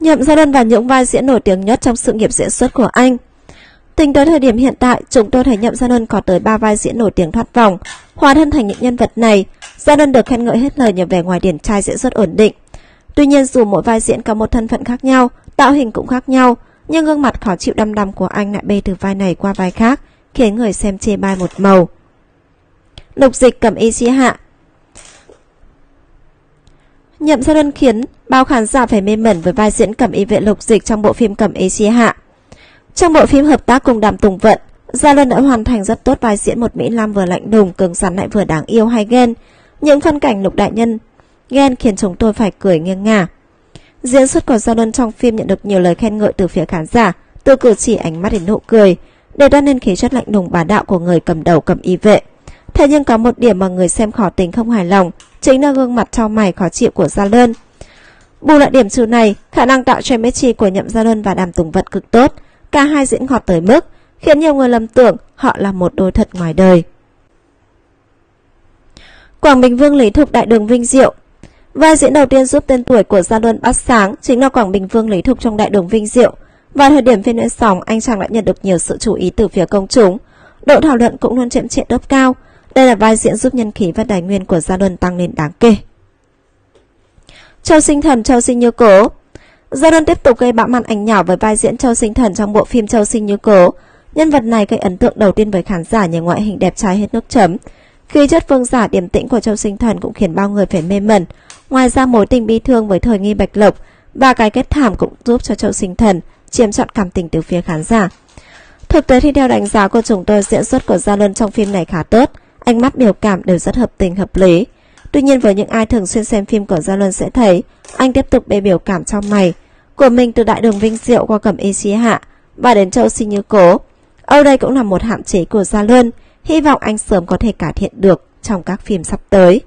Nhậm Gia Luân và những vai diễn nổi tiếng nhất trong sự nghiệp diễn xuất của anh. Tính tới thời điểm hiện tại, chúng tôi thấy Nhậm Gia Luân có tới 3 vai diễn nổi tiếng thoát vòng. Hóa thân thành những nhân vật này, Gia Luân được khen ngợi hết lời nhờ vẻ ngoài điển trai diễn xuất ổn định. Tuy nhiên dù mỗi vai diễn có một thân phận khác nhau, tạo hình cũng khác nhau, nhưng gương mặt khó chịu đăm đăm của anh lại bê từ vai này qua vai khác, khiến người xem chê bai một màu. Lục dịch cầm y si hạ Nhậm Gia Luân khiến bao khán giả phải mê mẩn với vai diễn cẩm y vệ lục dịch trong bộ phim cẩm y chi hạ. Trong bộ phim hợp tác cùng Đàm Tùng Vận, Gia Luân đã hoàn thành rất tốt vai diễn một Mỹ Lam vừa lạnh lùng, cứng rắn lại vừa đáng yêu hay ghen. Những phân cảnh lục đại nhân ghen khiến chúng tôi phải cười nghiêng ngả. Diễn xuất của Gia Luân trong phim nhận được nhiều lời khen ngợi từ phía khán giả, từ cử chỉ ánh mắt đến nụ cười, đều đan nên khí chất lạnh lùng bá đạo của người cầm đầu cầm y vệ. Thế nhưng có một điểm mà người xem khó tính không hài lòng, chính là gương mặt trao mày khó chịu của Gia lơn Bù lại điểm trừ này, khả năng tạo chemistry của Nhậm Gia lơn và Đàm Tùng Vận cực tốt, cả hai diễn ngọt tới mức khiến nhiều người lầm tưởng họ là một đôi thật ngoài đời. Quảng Bình Vương Lý Thục Đại Đường Vinh Diệu Vai diễn đầu tiên giúp tên tuổi của Gia Luân bắt sáng chính là Quảng Bình Vương Lý Thục trong Đại Đường Vinh Diệu. Vào thời điểm phiên luyện sóng, anh chàng đã nhận được nhiều sự chú ý từ phía công chúng. Độ thảo luận cũng luôn chậm chệ đớp cao. Đây là vai diễn giúp nhân khí và tài nguyên của Gia Luân tăng lên đáng kể. Châu Sinh Thần Châu Sinh Như Cố Gia Luân tiếp tục gây bão màn ảnh nhỏ với vai diễn Châu Sinh Thần trong bộ phim Châu Sinh Như Cố. Nhân vật này gây ấn tượng đầu tiên với khán giả nhờ ngoại hình đẹp trai hết nước chấm. Khi chất vương giả điềm tĩnh của Châu Sinh Thần cũng khiến bao người phải mê mẩn. Ngoài ra mối tình bi thương với thời nghi bạch lộc và cái kết thảm cũng giúp cho Châu Sinh Thần chiếm trọn cảm tình từ phía khán giả. Thực tế thì theo đánh giá của chúng tôi diễn xuất của Gia Luân trong phim này khá tốt, ánh mắt biểu cảm đều rất hợp tình hợp lý. Tuy nhiên với những ai thường xuyên xem phim của Gia Luân sẽ thấy anh tiếp tục bê biểu cảm trong mày của mình từ đại đường Vinh Diệu qua cẩm y xí hạ và đến châu sinh như cố. Âu đây cũng là một hạn chế của Gia Luân, hy vọng anh sớm có thể cải thiện được trong các phim sắp tới.